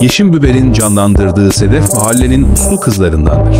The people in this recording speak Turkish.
Yeşim Biber'in canlandırdığı Sedef mahallenin uslu kızlarındandır.